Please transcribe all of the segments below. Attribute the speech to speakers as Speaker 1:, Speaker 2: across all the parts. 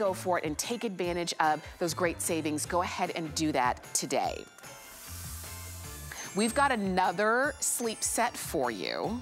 Speaker 1: go for it and take advantage of those great savings. Go ahead and do that today. We've got another sleep set for you.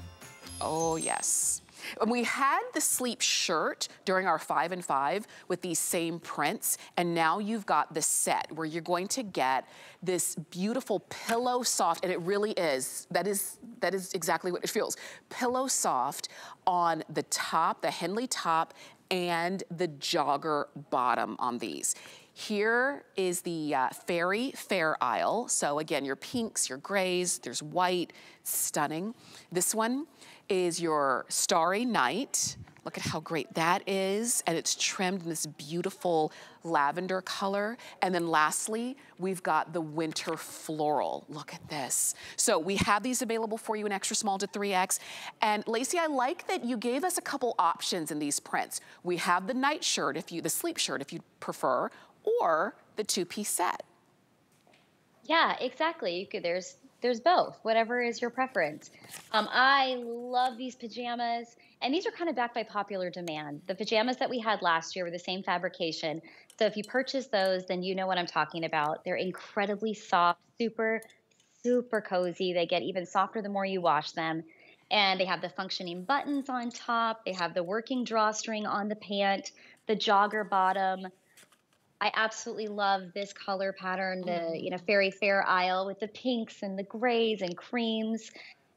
Speaker 1: Oh, yes. And we had the sleep shirt during our five and five with these same prints, and now you've got the set where you're going to get this beautiful pillow soft, and it really is, that is, that is exactly what it feels. Pillow soft on the top, the Henley top, and the jogger bottom on these. Here is the uh, Fairy Fair Isle. So again, your pinks, your grays, there's white, stunning. This one is your Starry Night. Look at how great that is. And it's trimmed in this beautiful lavender color. And then lastly, we've got the winter floral. Look at this. So we have these available for you in extra small to 3X. And Lacey, I like that you gave us a couple options in these prints. We have the night shirt, if you, the sleep shirt, if you prefer, or the two-piece set.
Speaker 2: Yeah, exactly. You could, there's there's both, whatever is your preference. Um, I love these pajamas, and these are kind of backed by popular demand. The pajamas that we had last year were the same fabrication. So if you purchase those, then you know what I'm talking about. They're incredibly soft, super, super cozy. They get even softer the more you wash them. And they have the functioning buttons on top. They have the working drawstring on the pant, the jogger bottom, I absolutely love this color pattern, the mm. you know fairy fair isle with the pinks and the grays and creams.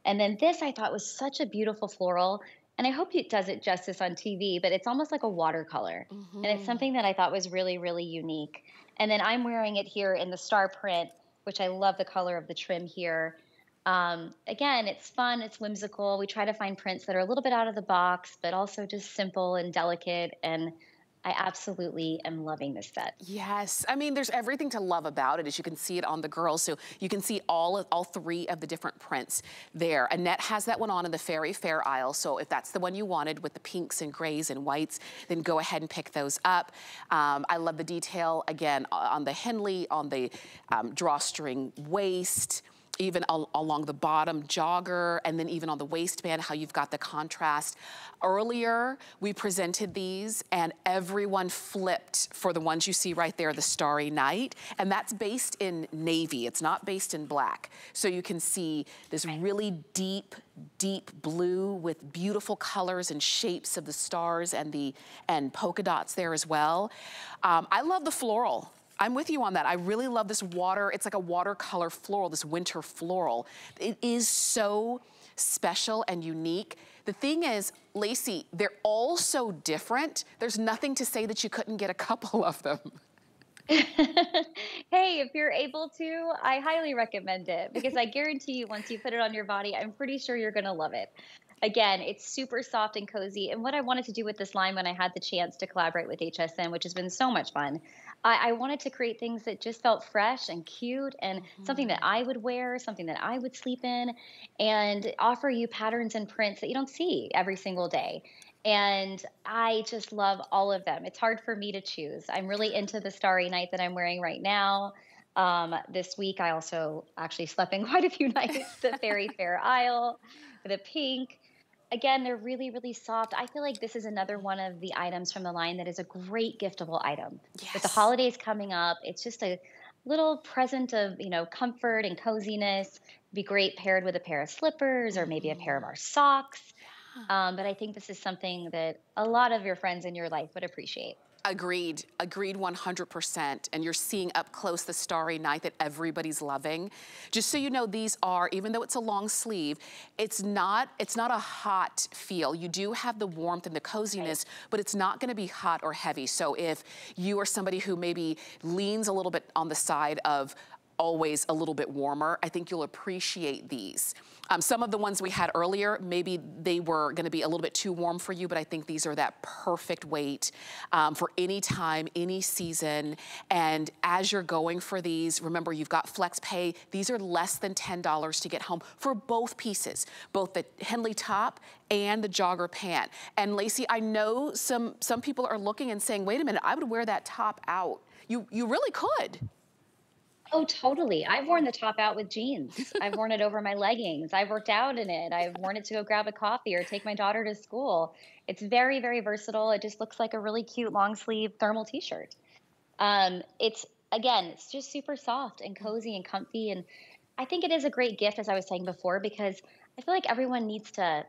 Speaker 2: And then this I thought was such a beautiful floral. And I hope it does it justice on TV, but it's almost like a watercolor. Mm-hmm. And it's mm-hmm. something that I thought was really, really unique. And then I'm wearing it here in the star print, which I love the color of the trim here. Um, again, it's fun, it's whimsical. We try to find prints that are a little bit out of the box, but also just simple and delicate and I absolutely am loving this set.
Speaker 1: Yes, I mean, there's everything to love about it as you can see it on the girls. So you can see all of, all three of the different prints there. Annette has that one on in the Fairy Fair Isle. So if that's the one you wanted with the pinks and grays and whites, then go ahead and pick those up. Um, I love the detail, again, on the Henley, on the um, drawstring waist, even al along the bottom jogger, and then even on the waistband, how you've got the contrast. Earlier, we presented these and everyone flipped for the ones you see right there, the Starry Night, and that's based in navy. It's not based in black. So you can see this really deep, deep blue with beautiful colors and shapes of the stars and the and polka dots there as well. Um, I love the floral. I'm with you on that. I really love this water. It's like a watercolor floral, this winter floral. It is so special and unique. The thing is, Lacey, they're all so different. There's nothing to say that you couldn't get a couple of them.
Speaker 2: hey, if you're able to, I highly recommend it because I guarantee you, once you put it on your body, I'm pretty sure you're going to love it. Again, it's super soft and cozy. And what I wanted to do with this line when I had the chance to collaborate with HSN, which has been so much fun, I, I, wanted to create things that just felt fresh and cute and mm-hmm. something that I would wear, something that I would sleep in, and offer you patterns and prints that you don't see every single day. And I just love all of them. It's hard for me to choose. I'm really into the Starry Night that I'm wearing right now. Um, this week, I also actually slept in quite a few nights. The Fairy Fair Isle, the pink, again, they're really, really soft. I feel like this is another one of the items from the line that is a great giftable item. Yes. With the holidays coming up, it's just a little present of, you know, comfort and coziness. be great paired with a pair of slippers or maybe a pair of our socks. Um, but I think this is something that a lot of your friends in your life would appreciate.
Speaker 1: Agreed, agreed 100%. And you're seeing up close the Starry Night that everybody's loving. Just so you know, these are, even though it's a long sleeve, it's not, it's not a hot feel. You do have the warmth and the coziness, right. but it's not gonna be hot or heavy. So if you are somebody who maybe leans a little bit on the side of always a little bit warmer, I think you'll appreciate these. Um, some of the ones we had earlier, maybe they were gonna be a little bit too warm for you, but I think these are that perfect weight um, for any time, any season. And as you're going for these, remember you've got flex pay. These are less than $10 to get home for both pieces, both the Henley top and the jogger pant. And Lacey, I know some, some people are looking and saying, wait a minute, I would wear that top out. You, you really could.
Speaker 2: Oh, totally. I've worn the top out with jeans. I've worn it over my leggings. I've worked out in it. I've worn it to go grab a coffee or take my daughter to school. It's very, very versatile. It just looks like a really cute long sleeve thermal t-shirt. Um, it's again, it's just super soft and cozy and comfy. And I think it is a great gift, as I was saying before, because I feel like everyone needs to,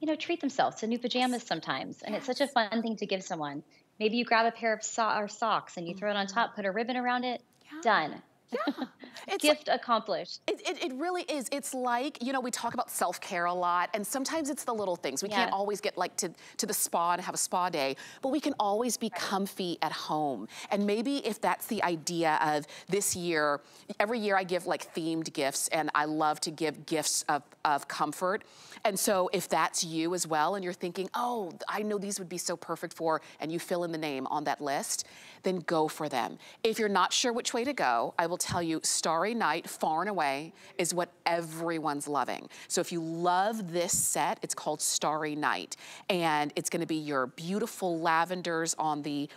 Speaker 2: you know, treat themselves to new pajamas sometimes. And it's such a fun thing to give someone. Maybe you grab a pair of so- or socks and you throw it on top, put a ribbon around it,
Speaker 1: Yeah.
Speaker 2: done.
Speaker 1: Yeah. It's
Speaker 2: Gift accomplished.
Speaker 1: It, it, it really is. It's like, you know, we talk about self-care a lot, and sometimes it's the little things. We can't always get like to, to the spa and have a spa day, but we can always be comfy at home. And maybe if that's the idea of this year, every year I give like themed gifts, and I love to give gifts of, of comfort. And so if that's you as well, and you're thinking, oh, I know these would be so perfect for, and you fill in the name on that list, then go for them. If you're not sure which way to go, I will tell you Starry Night, far and away, is what everyone's loving. So if you love this set, it's called Starry Night. And it's gonna be your beautiful lavenders on the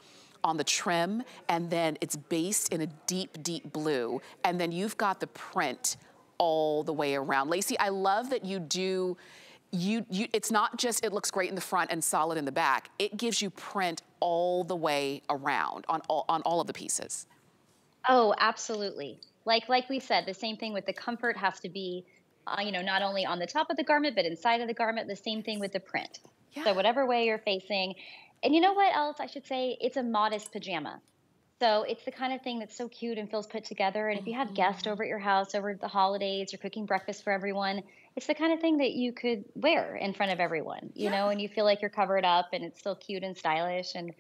Speaker 1: on the trim, and then it's based in a deep, deep blue. And then you've got the print all the way around. Lacey, I love that you do, you, you, it's not just it looks great in the front and solid in the back. It gives you print all the way around on all, on all of the pieces.
Speaker 2: Oh, absolutely. Like like we said, the same thing with the comfort has to be, uh, you know, not only on the top of the garment but inside of the garment. The same thing with the print.
Speaker 1: Yeah.
Speaker 2: So whatever way you're facing, and you know what else I should say? It's a modest pajama. So it's the kind of thing that's so cute and feels put together. And if you have guests over at your house over the holidays, you're cooking breakfast for everyone. It's the kind of thing that you could wear in front of everyone, you know, and you feel like you're covered up and it's still cute and stylish. And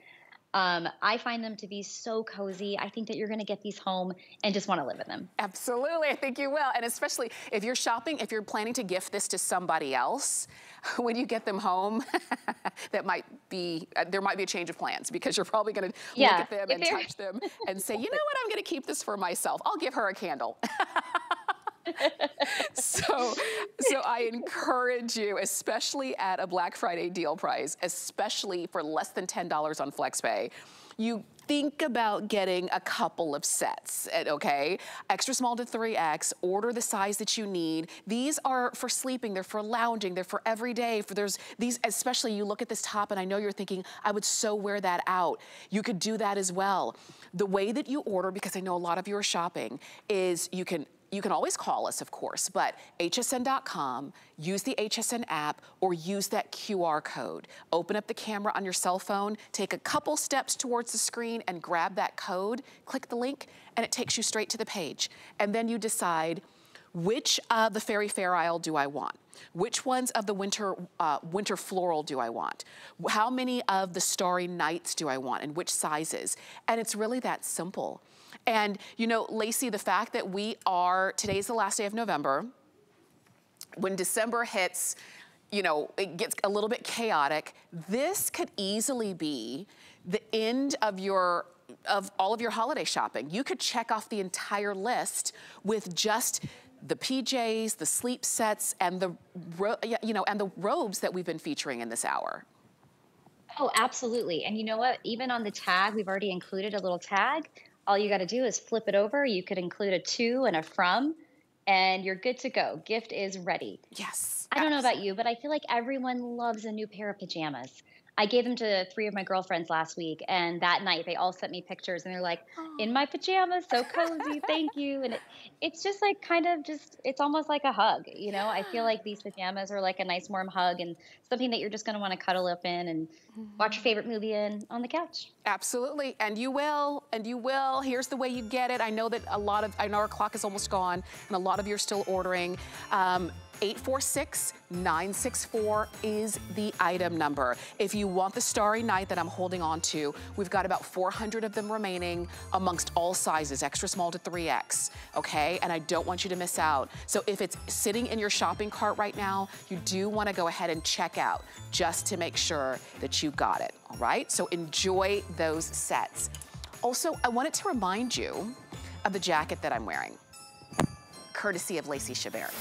Speaker 2: um, I find them to be so cozy. I think that you're going to get these home and just want to live in them.
Speaker 1: Absolutely, I think you will. And especially if you're shopping, if you're planning to gift this to somebody else, when you get them home, that might be, uh, there might be a change of plans because you're probably gonna
Speaker 2: Yeah,
Speaker 1: look at them and touch them and say, you know what, I'm gonna keep this for myself. I'll give her a candle. so, so I encourage you, especially at a Black Friday deal price, especially for less than $10 on FlexPay, you think about getting a couple of sets, eh, okay? Extra small to 3X, order the size that you need. These are for sleeping, they're for lounging, they're for every day. For there's these, especially you look at this top and I know you're thinking, I would so wear that out. You could do that as well. The way that you order, because I know a lot of you are shopping, is you can you can always call us, of course, but hsn.com, use the HSN app, or use that QR code. Open up the camera on your cell phone, take a couple steps towards the screen and grab that code, click the link, and it takes you straight to the page. And then you decide which of the fairy fair isle do I want? Which ones of the winter uh, winter floral do I want? How many of the starry nights do I want and which sizes? And it's really that simple. And you know, Lacey, the fact that we are, today's the last day of November, when December hits, you know, it gets a little bit chaotic, this could easily be the end of your of all of your holiday shopping. You could check off the entire list with just the PJs, the sleep sets, and the you know, and the robes that we've been featuring in this hour.
Speaker 2: Oh, absolutely. And you know what? Even on the tag, we've already included a little tag. All you got to do is flip it over. You could include a to and a from, and you're good to go. Gift is ready.
Speaker 1: Yes.
Speaker 2: I don't know about you, but I feel like everyone loves a new pair of pajamas. I gave them to three of my girlfriends last week, and that night they all sent me pictures, and they're like, "In my pajamas, so cozy, thank you." And it, it's just like kind of just, it's almost like a hug, you know. I feel like these pajamas are like a nice warm hug, and something that you're just going to want to cuddle up in and watch your favorite movie in on the couch.
Speaker 1: Absolutely, and you will, and you will. Here's the way you get it. I know that a lot of, I know our clock is almost gone, and a lot of you are still ordering. Um, 846-964 is the item number. If you want the Starry Night that I'm holding on to, we've got about 400 of them remaining amongst all sizes, extra small to 3X, okay? And I don't want you to miss out. So if it's sitting in your shopping cart right now, you do wanna go ahead and check out just to make sure that you got it, all right? So enjoy those sets. Also, I wanted to remind you of the jacket that I'm wearing courtesy of Lacey Chabert.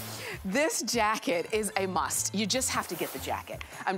Speaker 1: This jacket is a must. You just have to get the jacket. I'm